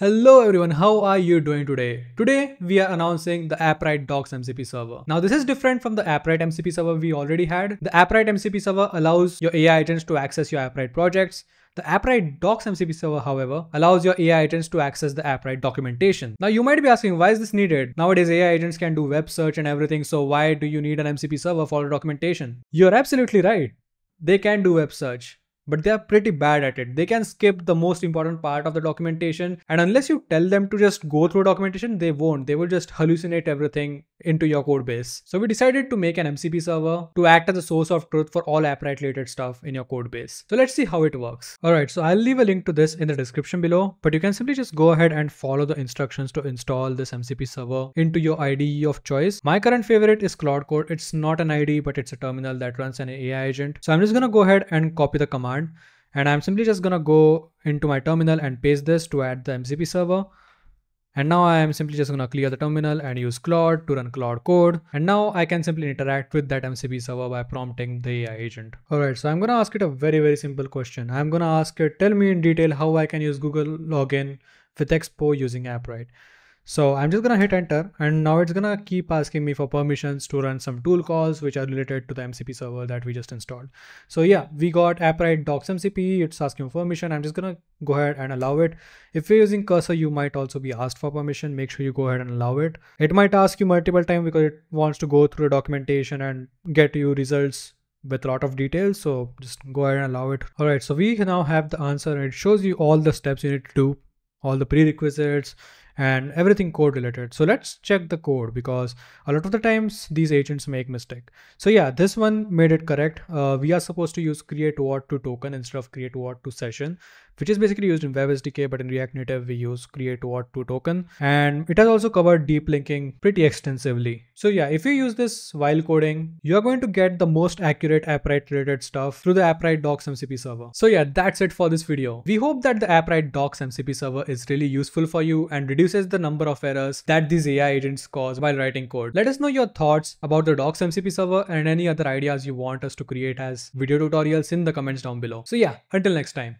Hello everyone, how are you doing today? Today we are announcing the AppWrite Docs MCP server. Now this is different from the AppWrite MCP server we already had. The AppWrite MCP server allows your AI agents to access your AppWrite projects. The AppWrite Docs MCP server, however, allows your AI agents to access the AppWrite documentation. Now you might be asking, why is this needed? Nowadays AI agents can do web search and everything, so why do you need an MCP server for documentation? You're absolutely right. They can do web search but they are pretty bad at it. They can skip the most important part of the documentation. And unless you tell them to just go through documentation, they won't. They will just hallucinate everything into your code base. So we decided to make an MCP server to act as a source of truth for all AppWrite related stuff in your code base. So let's see how it works. Alright, so I'll leave a link to this in the description below, but you can simply just go ahead and follow the instructions to install this MCP server into your IDE of choice. My current favorite is Claude Code. It's not an IDE, but it's a terminal that runs an AI agent. So I'm just gonna go ahead and copy the command and I'm simply just gonna go into my terminal and paste this to add the MCP server. And now I am simply just gonna clear the terminal and use Claude to run Claude code. And now I can simply interact with that MCP server by prompting the AI agent. Alright, so I'm gonna ask it a very, very simple question. I'm gonna ask it, tell me in detail how I can use Google login with Expo using AppWrite. So I'm just gonna hit enter and now it's gonna keep asking me for permissions to run some tool calls which are related to the MCP server that we just installed. So yeah, we got AppWrite docs MCP, it's asking for permission. I'm just gonna go ahead and allow it. If you're using cursor, you might also be asked for permission. Make sure you go ahead and allow it. It might ask you multiple times because it wants to go through the documentation and get you results with a lot of details so just go ahead and allow it all right so we now have the answer and it shows you all the steps you need to do all the prerequisites and everything code related. So let's check the code because a lot of the times these agents make mistake. So yeah, this one made it correct. Uh, we are supposed to use create OAuth2 token instead of create OAuth2 session, which is basically used in Web SDK, but in React Native we use create OAuth2 token. And it has also covered deep linking pretty extensively. So yeah, if you use this while coding, you're going to get the most accurate AppWrite related stuff through the AppWrite docs MCP server. So yeah, that's it for this video. We hope that the AppWrite docs MCP server is really useful for you and reduces the number of errors that these AI agents cause while writing code. Let us know your thoughts about the docs MCP server and any other ideas you want us to create as video tutorials in the comments down below. So yeah, until next time.